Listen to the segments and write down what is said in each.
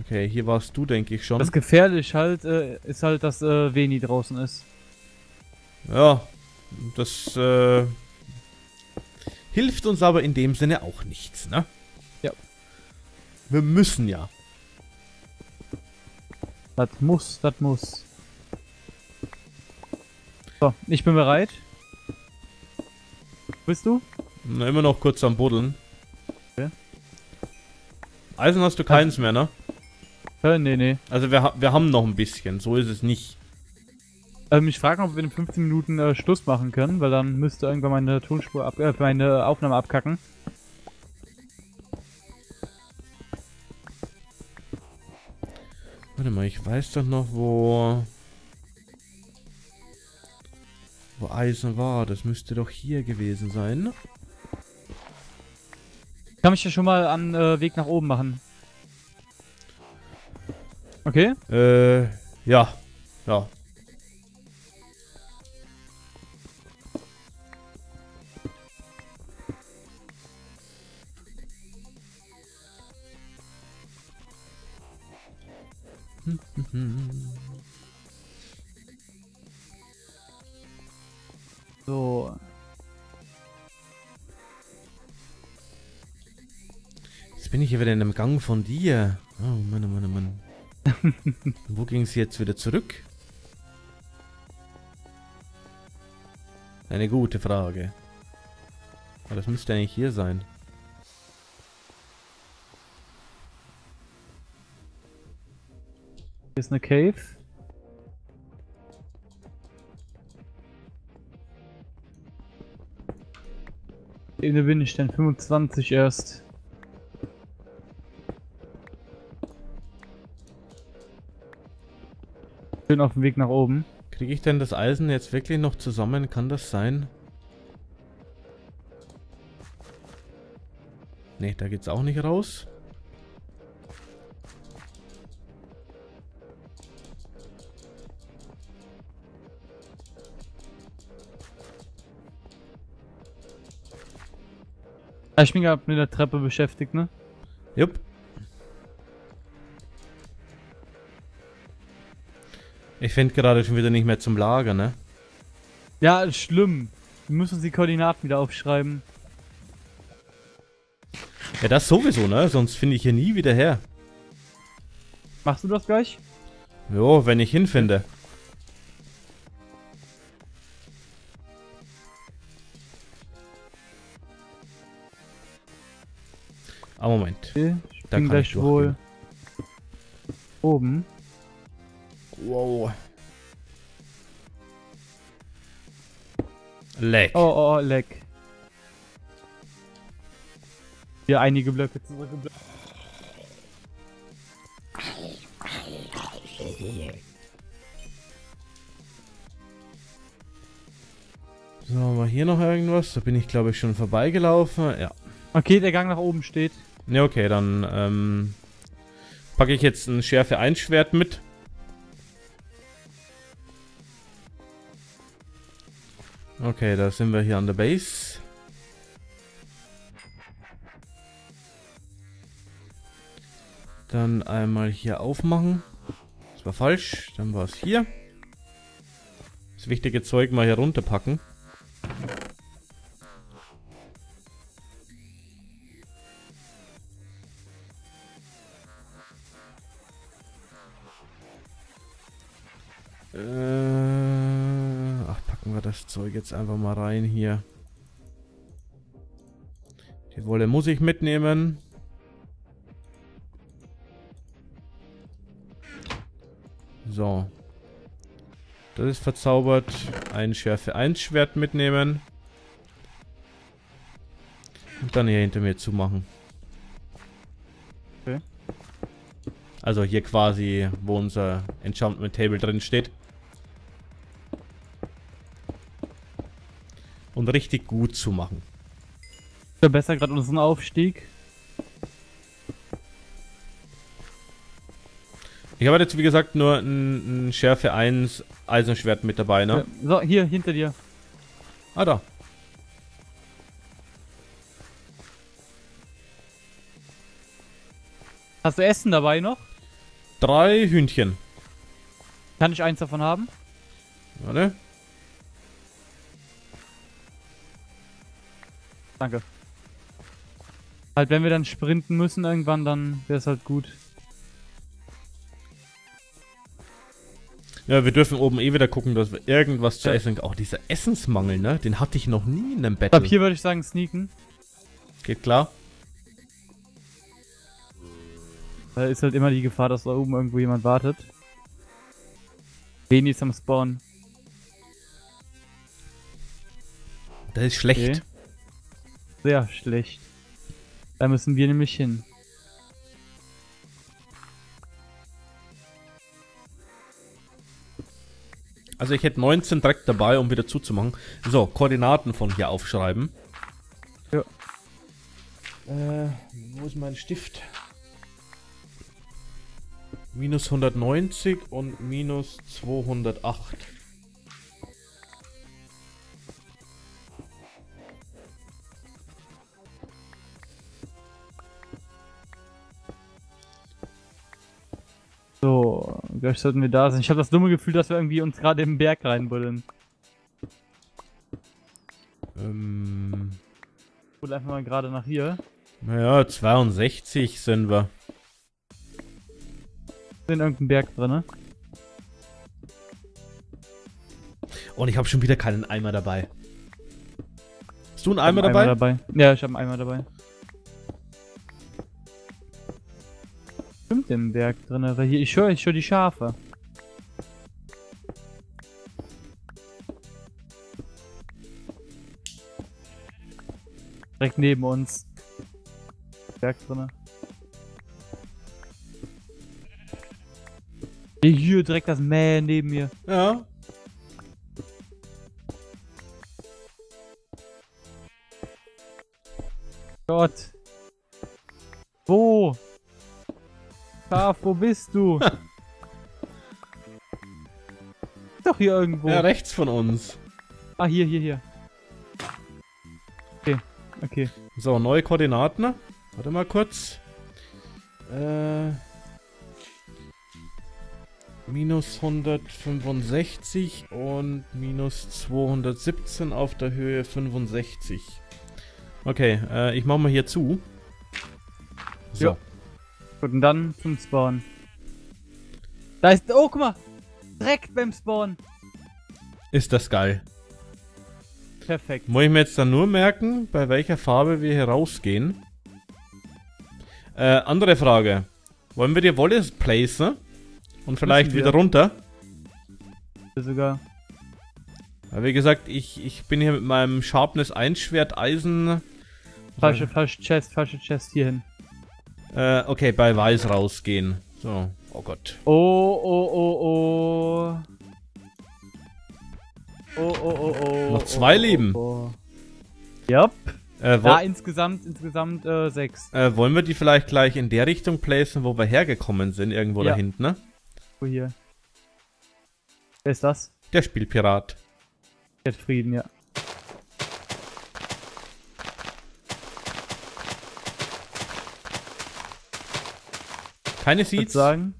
Okay, hier warst du, denke ich schon. Das gefährlich halt äh, ist halt, dass äh, Veni draußen ist. Ja, das äh, hilft uns aber in dem Sinne auch nichts, ne? Ja. Wir müssen ja. Das muss, das muss. So, ich bin bereit. Bist du? Na, immer noch kurz am Buddeln. Okay. Eisen hast du keins mehr, ne? Äh, nee, nee. Also wir, wir haben noch ein bisschen, so ist es nicht. Ähm, ich frage, ob wir in 15 Minuten äh, Schluss machen können, weil dann müsste irgendwann meine Tonspur ab, äh, meine Aufnahme abkacken. Warte mal, ich weiß doch noch, wo... Wo Eisen war. Das müsste doch hier gewesen sein. Kann mich ja schon mal an äh, Weg nach oben machen. Okay? Äh, ja. Ja. So. Jetzt bin ich hier wieder in einem Gang von dir. Oh Mann, oh Mann, oh Mann. Wo ging es jetzt wieder zurück? Eine gute Frage. Aber das müsste eigentlich hier sein. Hier ist eine Cave. Ebene bin ich denn 25 erst. Schön auf dem Weg nach oben. Kriege ich denn das Eisen jetzt wirklich noch zusammen? Kann das sein? Ne, da geht's auch nicht raus. Ich bin gerade mit der Treppe beschäftigt, ne? Jupp. Ich finde gerade schon wieder nicht mehr zum Lager, ne? Ja, ist schlimm. Wir müssen uns die Koordinaten wieder aufschreiben. Ja, das sowieso, ne? Sonst finde ich hier nie wieder her. Machst du das gleich? Jo, wenn ich hinfinde. Ah, Moment. Okay, ich Da bin gleich wohl oben. Wow. Leck. Oh, oh, oh, leck. Hier einige Blöcke zurückgeblockt. So, haben wir hier noch irgendwas? Da bin ich, glaube ich, schon vorbeigelaufen. Ja. Okay, der Gang nach oben steht. Ne, okay, dann ähm, packe ich jetzt ein Schärfe 1 Schwert mit. Okay, da sind wir hier an der Base. Dann einmal hier aufmachen. Das war falsch. Dann war es hier. Das wichtige Zeug mal hier runterpacken. Jetzt einfach mal rein hier. Die Wolle muss ich mitnehmen. So. Das ist verzaubert. Ein Schärfe 1 Schwert mitnehmen. Und dann hier hinter mir zumachen. Okay. Also hier quasi, wo unser Enchantment Table drin steht. Und richtig gut zu machen. Ich verbessere gerade unseren Aufstieg. Ich habe jetzt wie gesagt nur ein, ein Schärfe 1 Eisenschwert mit dabei, ne? So, hier, hinter dir. Ah, da. Hast du Essen dabei noch? drei Hühnchen. Kann ich eins davon haben? Warte. Danke. Halt, wenn wir dann sprinten müssen irgendwann, dann wäre es halt gut. Ja, wir dürfen oben eh wieder gucken, dass wir irgendwas zu Ja. essen... Auch dieser Essensmangel, ne? Den hatte ich noch nie in einem Battle. Ab hier würde ich sagen sneaken. Geht klar? Da ist halt immer die Gefahr, dass da oben irgendwo jemand wartet. Ist am Spawn. Das ist schlecht. Okay. Sehr schlecht. Da müssen wir nämlich hin. Also ich hätte 19 direkt dabei, um wieder zuzumachen. So, Koordinaten von hier aufschreiben. Ja. Äh, wo ist mein Stift? Minus 190 und minus 208. gleich sollten wir da sein. Ich habe das dumme Gefühl, dass wir irgendwie uns gerade im Berg reinbuddeln. Ähm, Buddel einfach mal gerade nach hier. naja, 62 sind wir. Ist in irgendeinem Berg drin, ne? Und ich habe schon wieder keinen Eimer dabei. Hast du einen Eimer einen dabei? dabei? Ja, ich habe einen Eimer dabei. Stimmt im Berg drin, weil hier, ich höre ich höre die Schafe. Direkt neben uns. Berg drinne. Hier, Hier, direkt das Mäh neben mir. Ja. Gott. Schaf, wo bist du? Doch hier irgendwo. Ja, rechts von uns. ah, hier, hier, hier. Okay, okay. So, neue Koordinaten. Warte mal kurz. Äh, minus 165 und minus 217 auf der Höhe 65. Okay, äh, ich mach mal hier zu. So. Ja. Gut, und dann zum Spawn. Da ist. Oh, guck mal! Direkt beim Spawn. Ist das geil. Perfekt. Muss ich mir jetzt dann nur merken, bei welcher Farbe wir hier rausgehen? Äh, andere Frage. Wollen wir die Wolle placen? Und vielleicht wieder runter? Sogar. Ja, wie gesagt, ich, ich bin hier mit meinem Sharpness 1 Schwert Eisen. Falsche, falsche Chest, falsche Chest hier hin. Äh, okay, bei Weiß rausgehen. So. Oh Gott. Oh, oh, oh, oh. Oh, oh, oh, oh. Noch zwei oh, Leben. Oh, oh. Yep. Äh, Ja, insgesamt, insgesamt äh, sechs. äh, wollen wir die vielleicht gleich in der Richtung placen, wo wir hergekommen sind? Irgendwo Ja. da hinten, ne? Wo hier? Wer ist das? Der Spielpirat. Der hat Frieden, ja. Keine Ich würde Seeds? sagen.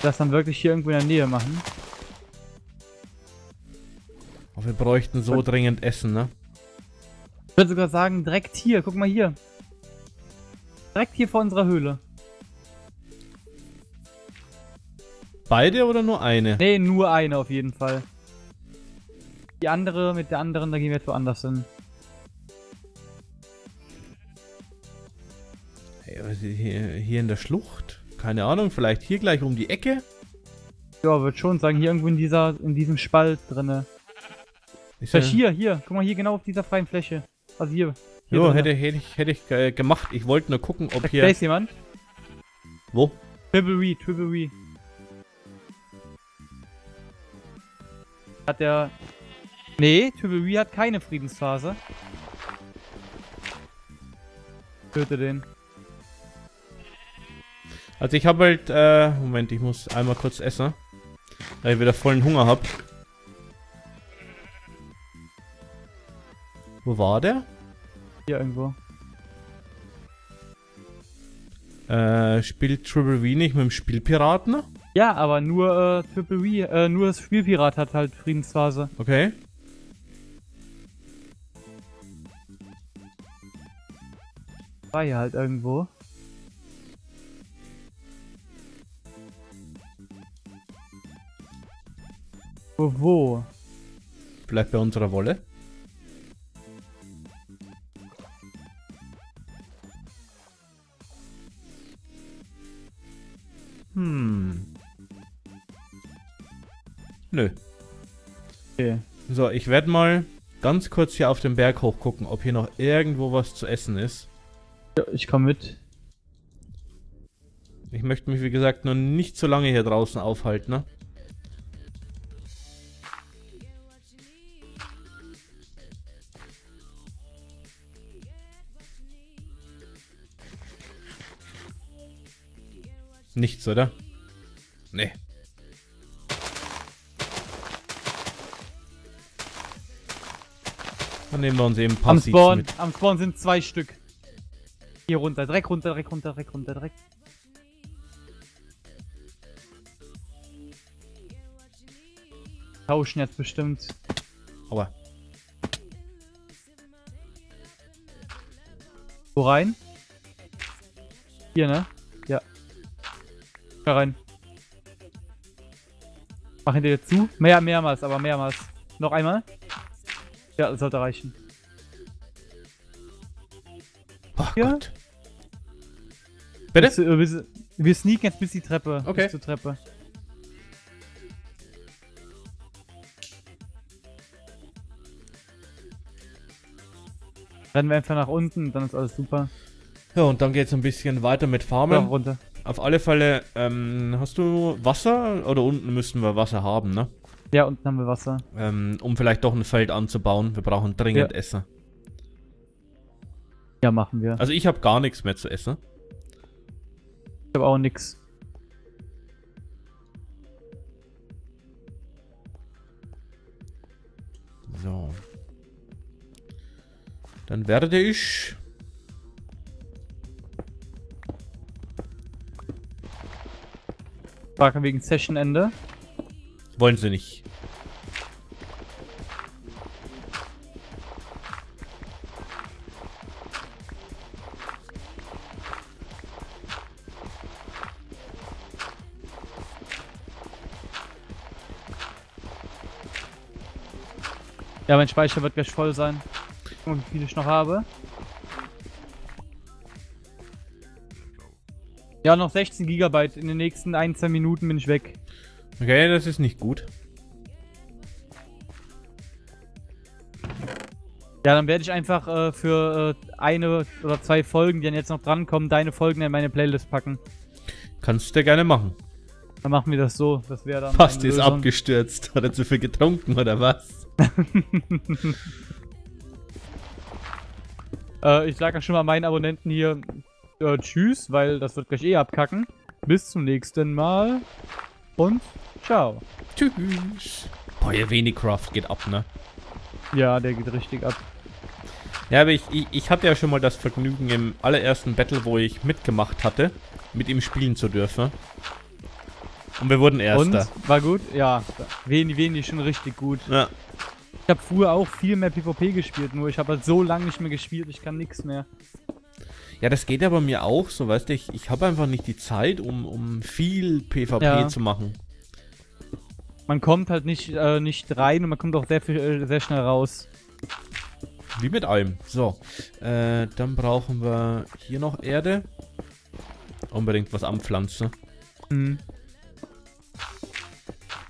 Das dann wirklich hier irgendwo in der Nähe machen. Oh, wir bräuchten so dringend Essen, ne? Ich würde sogar sagen, direkt hier, guck mal hier. Direkt hier vor unserer Höhle. Beide oder nur eine? Nee, nur eine auf jeden Fall. Die andere, mit der anderen, da gehen wir jetzt woanders hin. Hier, hier in der Schlucht? Keine Ahnung, vielleicht hier gleich um die Ecke? Ja, würde schon sagen, hier irgendwo in dieser, in diesem Spalt drinne. Ist Vielleicht hier, hier, guck mal hier genau auf dieser freien Fläche. Also hier. hier Jo, hätte, hätte ich, hätte ich äh, gemacht. Ich wollte nur gucken, ob Da hier... da ist jemand. Wo? Triple Re. Hat der. Nee, Triple hat keine Friedensphase. Töte den. Also ich habe halt... Äh, Moment, ich muss einmal kurz essen. Weil ich wieder vollen Hunger hab. Wo war der? Hier irgendwo. Äh, spielt Triple V nicht mit dem Spielpiraten? Ja, aber nur äh, Triple V, äh, nur das Spielpirat hat halt Friedensphase. Okay. War hier halt irgendwo. Wo, wo? Vielleicht bei unserer Wolle. Hm. Nö. Okay. So, ich werde mal ganz kurz hier auf den Berg hochgucken, ob hier noch irgendwo was zu essen ist. Ja, ich komme mit. Ich möchte mich, wie gesagt, noch nicht so lange hier draußen aufhalten, ne? Nichts, oder? Nee. Dann nehmen wir uns eben ein paar Am Spawn, mit. am Spawn sind zwei Stück. Hier runter, direkt runter, direkt runter, direkt runter, direkt. Tauschen jetzt bestimmt. Aua. Wo rein? Hier, ne? Ja. Da rein. Mach hinter dir zu. Mehr, mehrmals, aber mehrmals. Noch einmal. Ja, das sollte reichen. Oh Ja? Gott. Bitte? Bis, äh, bis, wir sneaken jetzt bis die Treppe. Okay. Bis zur Treppe. Rennen wir einfach nach unten, dann ist alles super. Ja, und dann geht's ein bisschen weiter mit Ja, Farmen. runter. Auf alle Fälle, ähm, hast du Wasser? Oder unten müssten wir Wasser haben, ne? Ja, unten haben wir Wasser. Ähm, Um vielleicht doch ein Feld anzubauen. Wir brauchen dringend Essen. Ja, machen wir. Also ich habe gar nichts mehr zu essen. Ich habe auch nix. So. Dann werde ich... Frage wegen Sessionende. Wollen sie nicht. Ja, mein Speicher wird gleich voll sein. Und wie viel ich noch habe. Ja, noch 16 Gigabyte. In den nächsten 1, 2 Minuten bin ich weg. Okay, das ist nicht gut. Ja, dann werde ich einfach äh, für äh, eine oder zwei Folgen, die dann jetzt noch drankommen, deine Folgen in meine Playlist packen. Kannst du gerne machen. Dann machen wir das so. Das wäre dann. Fast ist abgestürzt. Hat er zu viel getrunken oder was? Äh, ich sage ja schon mal meinen Abonnenten hier äh, Tschüss, weil das wird gleich eh abkacken. Bis zum nächsten Mal. Und ciao. Tschüss. Boah, ihr Wenigcraft geht ab, ne? Ja, der geht richtig ab. Ja, aber ich, ich, ich hatte ja schon mal das Vergnügen im allerersten Battle, wo ich mitgemacht hatte, mit ihm spielen zu dürfen. Und wir wurden Erster. Und? War gut? Ja. Weni, Weni schon richtig gut. Ja. Ich habe früher auch viel mehr PvP gespielt, nur ich habe halt so lange nicht mehr gespielt, ich kann nichts mehr. Ja, das geht ja bei mir auch so, weißt du, ich, ich habe einfach nicht die Zeit, um, um viel PvP Ja. zu machen. Man kommt halt nicht, äh, nicht rein und man kommt auch sehr, viel, äh, sehr schnell raus. Wie mit allem. So, äh, dann brauchen wir hier noch Erde. Unbedingt was anpflanzen. Mhm.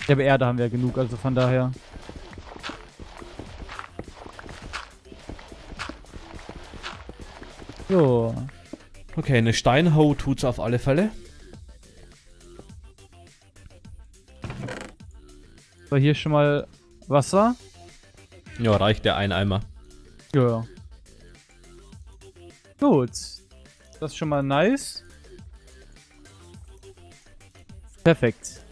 Ja, aber Erde haben wir ja genug, also von daher. So. Okay, eine Steinhau tut's auf alle Fälle. So, hier schon mal Wasser. Ja, reicht der ein Eimer. Ja, ja. Gut. Das ist schon mal nice. Perfekt.